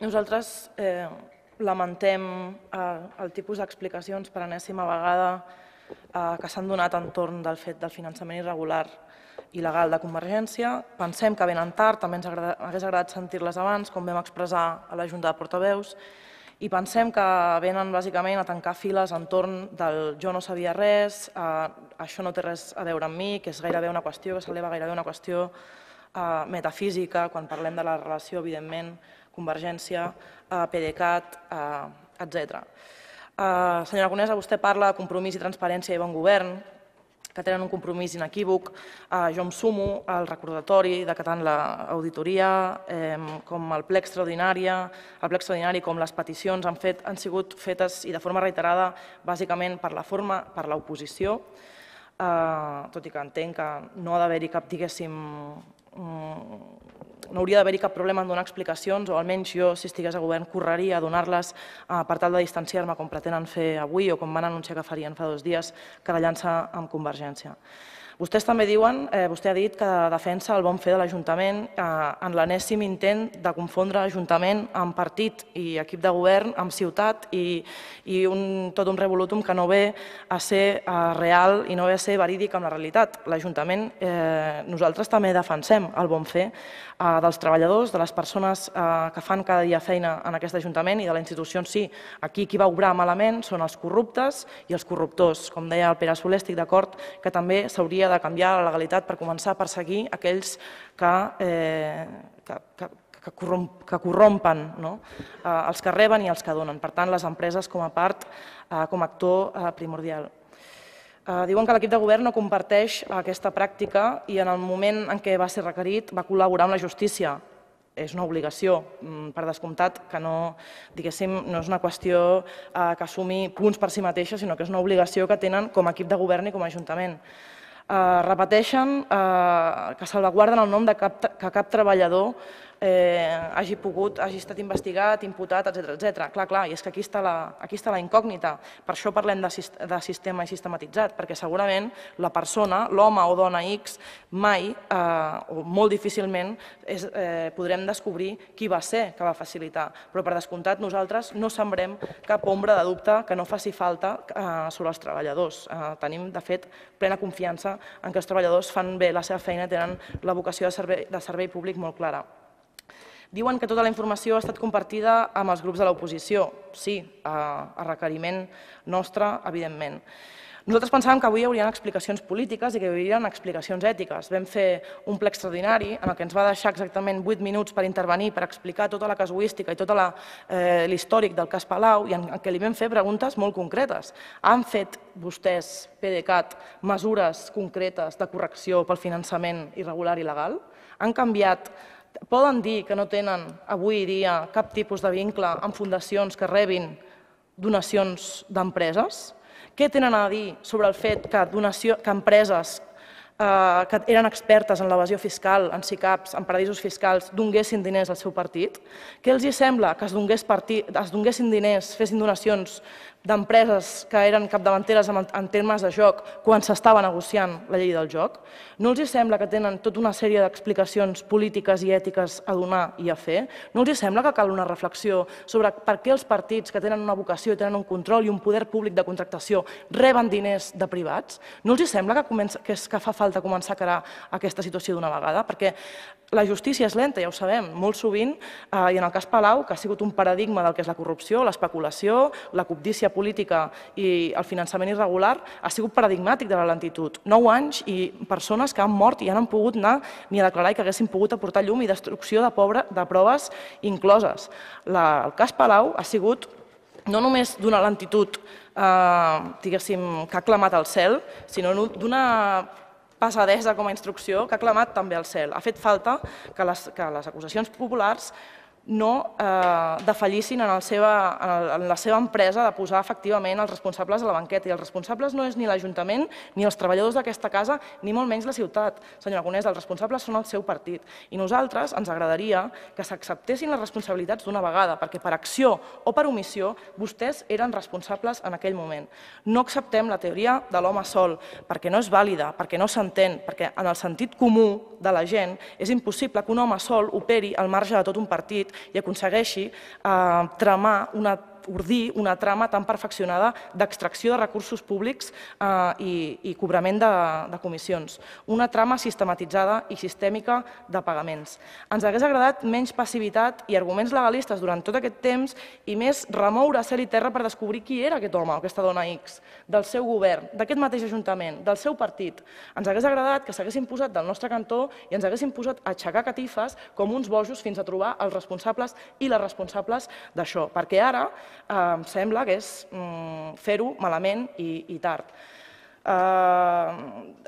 Nosaltres eh, lamentem eh, el tipus d'explicacions per enèsima vegada eh, que s'han donat entorn del fet del finançament irregular il·legal de Convergència. Pensem que venen tard, també ens agrada, hagués agradat sentir-les abans, com vam expressar a la Junta de Portaveus, i pensem que venen bàsicament a tancar files entorn del jo no sabia res, eh, això no té res a veure amb mi, que és gairebé una qüestió, que s'eleva gairebé una qüestió eh, metafísica, quan parlem de la relació, evidentment, Convergència, eh, PDeCAT, eh, etc. Eh, senyora Conesa, vostè parla de compromís i transparència i bon govern, que tenen un compromís inequívoc. Eh, jo em sumo al recordatori de que tant l'auditoria eh, com el ple extraordinari, el ple extraordinari com les peticions han, fet, han sigut fetes i de forma reiterada bàsicament per la forma, per l'oposició, eh, tot i que entenc que no ha d'haver-hi cap, diguéssim, no hauria d'haver-hi cap problema en donar explicacions, o almenys jo, si estigués a govern, correria a donar-les eh, per tal de distanciar-me com pretenen fer avui o com van anunciar que farien fa dos dies, querellant-se amb Convergència. Vostès també diuen, eh, vostè ha dit que defensa el bon fer de l'Ajuntament eh, en l'anèssim intent de confondre Ajuntament amb partit i equip de govern amb ciutat i, i un, tot un revolutum que no ve a ser eh, real i no ve a ser verídic amb la realitat. L'Ajuntament, eh, nosaltres també defensem el bon fer eh, dels treballadors, de les persones eh, que fan cada dia feina en aquest Ajuntament i de la institució en si. Aquí qui va obrar malament són els corruptes i els corruptors. Com deia el Pere Soler, estic d'acord que també s'hauria de canviar la legalitat per començar a perseguir aquells que, eh, que, que, que, corromp, que corrompen no? eh, els que reben i els que donen. Per tant, les empreses com a part, eh, com a actor eh, primordial. Eh, diuen que l'equip de govern no comparteix aquesta pràctica i en el moment en què va ser requerit va col·laborar amb la justícia. És una obligació, mm, per descomptat, que no, diguéssim, no és una qüestió eh, que assumi punts per si mateixa, sinó que és una obligació que tenen com a equip de govern i com a ajuntament eh, repeteixen eh, que salvaguarden el nom de cap, que cap treballador eh, hagi pogut, hagi estat investigat, imputat, etc etc. Clar, clar, i és que aquí està la, aquí està la incògnita. Per això parlem de, de sistema i sistematitzat, perquè segurament la persona, l'home o dona X, mai eh, o molt difícilment és, eh, podrem descobrir qui va ser que va facilitar. Però per descomptat nosaltres no sembrem cap ombra de dubte que no faci falta eh, sobre els treballadors. Eh, tenim, de fet, plena confiança en que els treballadors fan bé la seva feina tenen la vocació de servei, de servei públic molt clara. Diuen que tota la informació ha estat compartida amb els grups de l'oposició. Sí, a requeriment nostre, evidentment. Nosaltres pensàvem que avui hi haurien explicacions polítiques i que hi haurien explicacions ètiques. Vam fer un ple extraordinari en el que ens va deixar exactament 8 minuts per intervenir, per explicar tota la casuística i tot eh, l'històric del cas Palau i en què li vam fer preguntes molt concretes. Han fet vostès, PDeCAT, mesures concretes de correcció pel finançament irregular i legal? Han canviat Poden dir que no tenen avui dia cap tipus de vincle amb fundacions que rebin donacions d'empreses? Què tenen a dir sobre el fet que, donació, que empreses que eren expertes en l'evasió fiscal, en SICAPs, en paradisos fiscals, donguessin diners al seu partit? Què els hi sembla que es, dongués partit, es donguessin diners, fessin donacions d'empreses que eren capdavanteres en termes de joc quan s'estava negociant la llei del joc? No els sembla que tenen tota una sèrie d'explicacions polítiques i ètiques a donar i a fer? No els sembla que cal una reflexió sobre per què els partits que tenen una vocació i tenen un control i un poder públic de contractació reben diners de privats? No els sembla que, comença, que, és, que fa falta començar a crear aquesta situació d'una vegada? Perquè la justícia és lenta, ja ho sabem, molt sovint, eh, i en el cas Palau, que ha sigut un paradigma del que és la corrupció, l'especulació, la cobdícia política i el finançament irregular ha sigut paradigmàtic de la lentitud. Nou anys i persones que han mort i ja no han pogut anar ni a declarar i que haguessin pogut aportar llum i destrucció de, pobre, de proves incloses. La, el cas Palau ha sigut no només d'una lentitud eh, diguéssim, que ha clamat al cel, sinó d'una pesadesa com a instrucció que ha clamat també al cel. Ha fet falta que les, que les acusacions populars no eh, defallissin en, el seva, en, la seva empresa de posar efectivament els responsables a la banqueta. I els responsables no és ni l'Ajuntament, ni els treballadors d'aquesta casa, ni molt menys la ciutat. Senyora Conés, els responsables són el seu partit. I nosaltres ens agradaria que s'acceptessin les responsabilitats d'una vegada, perquè per acció o per omissió vostès eren responsables en aquell moment. No acceptem la teoria de l'home sol, perquè no és vàlida, perquè no s'entén, perquè en el sentit comú de la gent és impossible que un home sol operi al marge de tot un partit i aconsegueixi eh, tramar una ordir una trama tan perfeccionada d'extracció de recursos públics eh, i, i cobrament de, de comissions. Una trama sistematitzada i sistèmica de pagaments. Ens hagués agradat menys passivitat i arguments legalistes durant tot aquest temps i més remoure cel i terra per descobrir qui era aquest home o aquesta dona X, del seu govern, d'aquest mateix ajuntament, del seu partit. Ens hagués agradat que s'haguessin posat del nostre cantó i ens haguessin posat a aixecar catifes com uns bojos fins a trobar els responsables i les responsables d'això, perquè ara eh, em sembla que és mm, fer-ho malament i, i tard. Eh,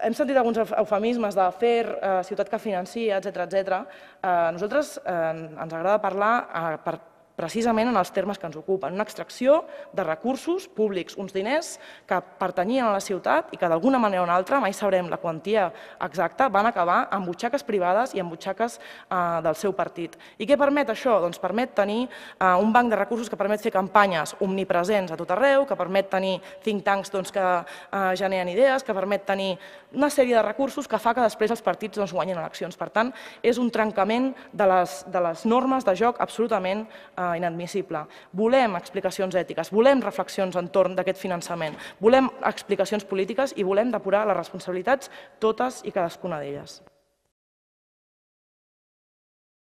hem sentit alguns eufemismes de fer, eh, ciutat que financia, etc etc. Eh, nosaltres eh, ens agrada parlar eh, per precisament en els termes que ens ocupen, una extracció de recursos públics, uns diners que pertanyien a la ciutat i que d'alguna manera o una altra, mai sabrem la quantia exacta, van acabar en butxaques privades i en butxaques eh, del seu partit. I què permet això? Doncs permet tenir eh, un banc de recursos que permet fer campanyes omnipresents a tot arreu, que permet tenir think tanks doncs, que eh, generen idees, que permet tenir una sèrie de recursos que fa que després els partits doncs, guanyin eleccions. Per tant, és un trencament de les, de les normes de joc absolutament eh, inadmissible. Volem explicacions ètiques, volem reflexions entorn d'aquest finançament, volem explicacions polítiques i volem depurar les responsabilitats totes i cadascuna d'elles.